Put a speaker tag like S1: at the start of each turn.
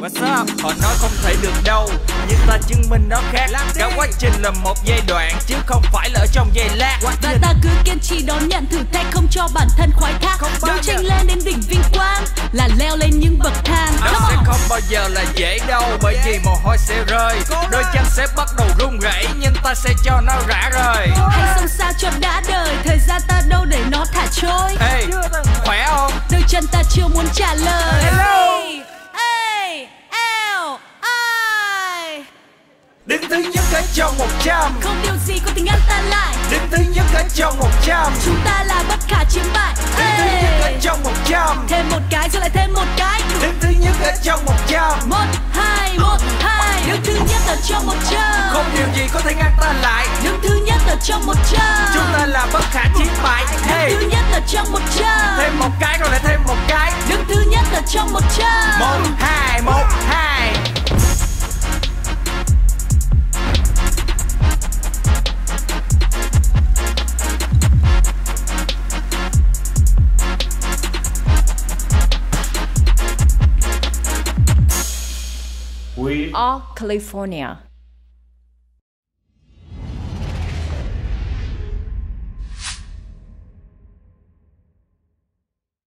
S1: Mà sao họ nói không thể được đâu Nhưng ta chứng minh nó khác. Cả quá trình là một giai đoạn Chứ không phải là ở trong giây lát.
S2: Và ta cứ kiên trì đón nhận thử thách không cho bản thân khoái thác. Đấu tranh lên đến đỉnh vinh quang Là leo lên những bậc thang.
S1: Nó sẽ không bao giờ là dễ đâu Bởi vì mồ hôi sẽ rơi. Đôi chân sẽ bắt đầu run rẩy Nhưng ta sẽ cho nó rã rời.
S2: Hãy sống sao cho đã đời chân ta chưa muốn trả lời.
S1: Hello.
S2: Hey, L, I.
S1: Đứng thứ nhất ở trong 100
S2: Không điều gì có tiếng ngăn ta lại.
S1: Đứng thứ nhất ở trong 100
S2: Chúng ta là bất khả chiến bại.
S1: Đứng thứ nhất ở trong 100
S2: Thêm một cái rồi lại thêm một cái.
S1: Đứng thứ nhất ở trong 100
S2: 1, 2, 1, 2 Đứng thứ nhất ở trong 100
S1: Không điều gì có thể ngăn ta lại.
S2: Đứng thứ nhất ở trong 100 trong một trăm
S1: Thêm một cái rồi lại thêm một cái.
S2: Đứng thứ nhất ở trong một trăm
S1: Một, hai, một, hai.
S3: We
S4: are California.